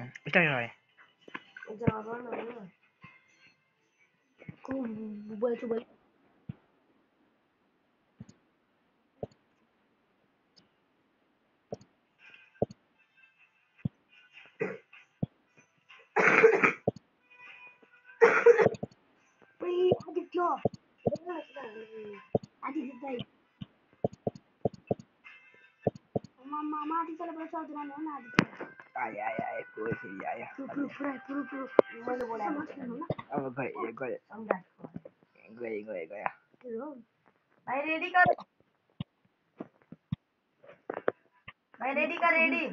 Mm. Ikai ngai. Jawa na na. Ko bua tu bai. Bai hadi kyo. Hadi hadi. Mama mama di sana berasa dengan nona di. आया। आया आया कोई सही आया मैंने बोला अब गए गए। गए गए गया। भाई रेडी कर। भाई रेडी कर ready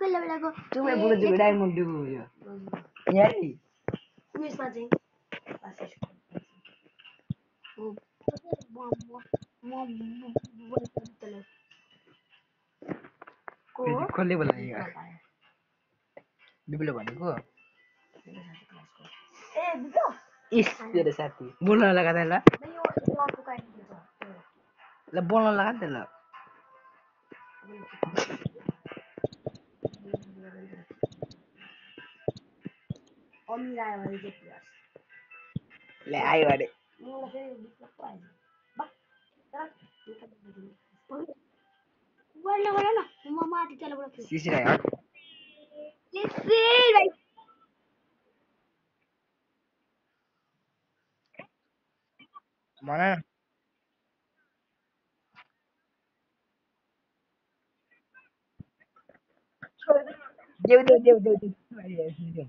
kelap lah aku. Tu bulu juga dah mundu je. Nyari. Wis macam. Pasal. कसले बोलायो बिबुले भनेको इस तेरो साथी बोल्न kata lah. ल बोल्न kata lah. Omira verecek biraz. Le ay var. બોલો બોલો હું મામા આટી ચાલે બોલો સીસી ના યાર સીસી ભાઈ મને દેવ દેવ દેવ દેવ દેવ.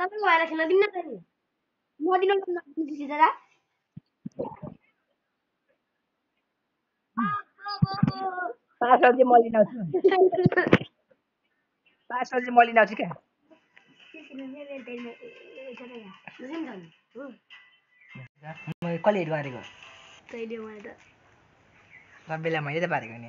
तपाईँ भएर खेल्न दिन्न त नि म दिनु दादा पासवर्ड चाहिँ म लिन आउँछु पासवर्ड चाहिँ म क्या कसले सबैलाई मैले त पारेको नि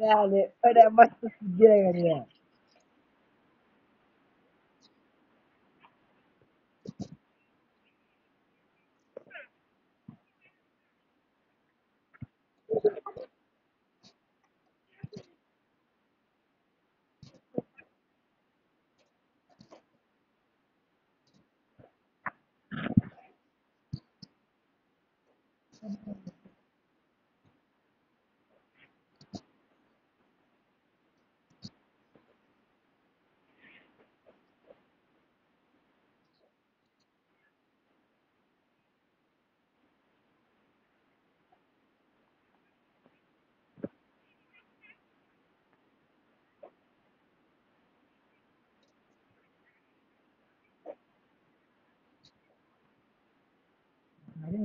Yani önemli giremedi yani.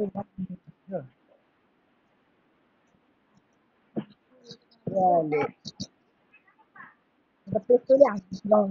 दिइरहेको नि यहाँ Vale. Tapi itu yang long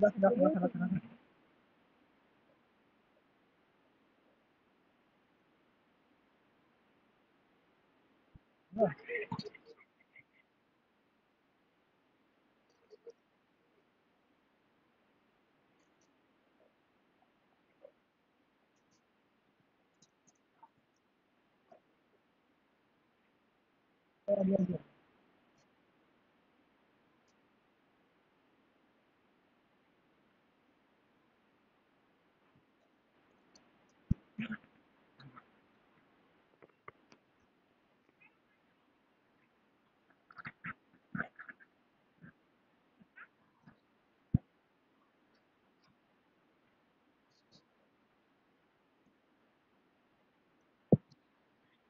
Nothing, nothing, nothing, nothing, nothing. Yeah, yeah, yeah.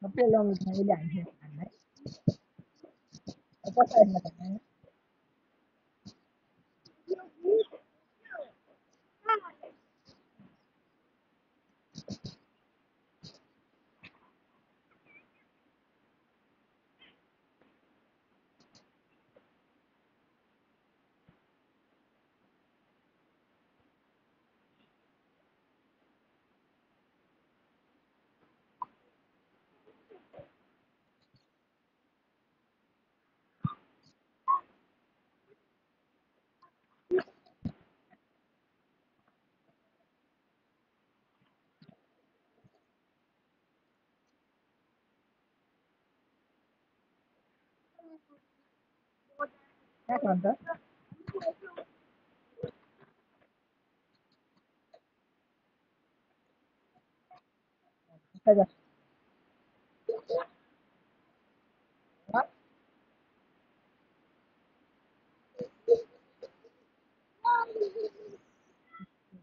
มันเป็นลงในอย่างเห็นไหมแล้วก็ใส่มาแบบนี้น tanya? Saya contoh. Saya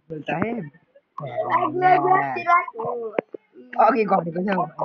बोलता है ओके गॉड को जाओ Oh,